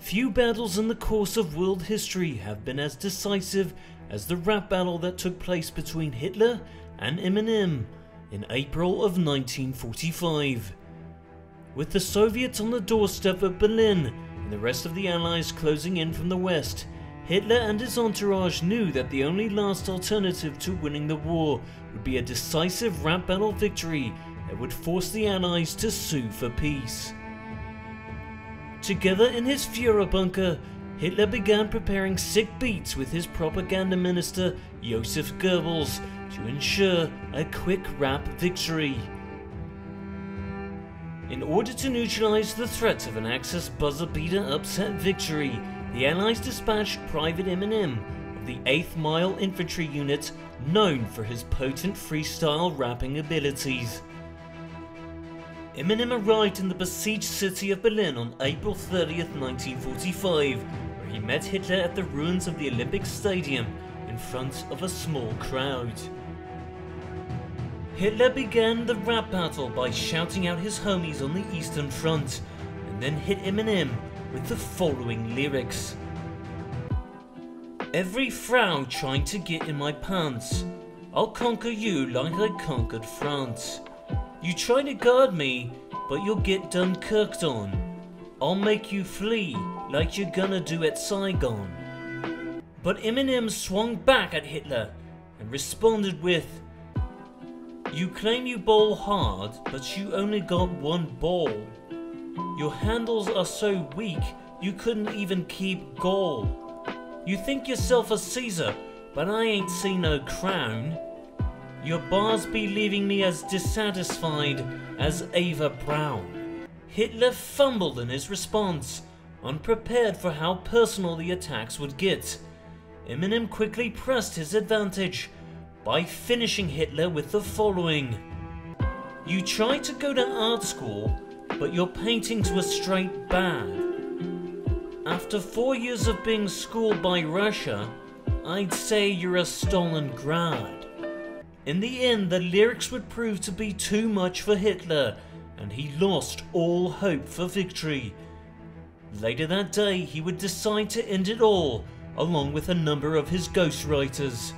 Few battles in the course of world history have been as decisive as the rap battle that took place between Hitler and Eminem in April of 1945. With the Soviets on the doorstep of Berlin and the rest of the Allies closing in from the west, Hitler and his entourage knew that the only last alternative to winning the war would be a decisive rap battle victory that would force the Allies to sue for peace. Together in his Fuhrer bunker, Hitler began preparing sick beats with his propaganda minister Joseph Goebbels to ensure a quick rap victory. In order to neutralize the threat of an Axis buzzer beater upset victory, the Allies dispatched Private Eminem of the 8th Mile Infantry Unit, known for his potent freestyle rapping abilities. Eminem arrived in the besieged city of Berlin on April 30th, 1945, where he met Hitler at the ruins of the Olympic Stadium in front of a small crowd. Hitler began the rap battle by shouting out his homies on the Eastern Front, and then hit Eminem with the following lyrics. Every Frau trying to get in my pants, I'll conquer you like I conquered France. You try to guard me, but you'll get done Dunkirked on. I'll make you flee, like you're gonna do at Saigon. But Eminem swung back at Hitler and responded with, You claim you bowl hard, but you only got one ball. Your handles are so weak, you couldn't even keep goal. You think yourself a Caesar, but I ain't seen no crown. Your bars be leaving me as dissatisfied as Eva Braun. Hitler fumbled in his response, unprepared for how personal the attacks would get. Eminem quickly pressed his advantage by finishing Hitler with the following. You tried to go to art school, but your paintings were straight bad. After four years of being schooled by Russia, I'd say you're a stolen grad. In the end, the lyrics would prove to be too much for Hitler, and he lost all hope for victory. Later that day, he would decide to end it all, along with a number of his ghostwriters.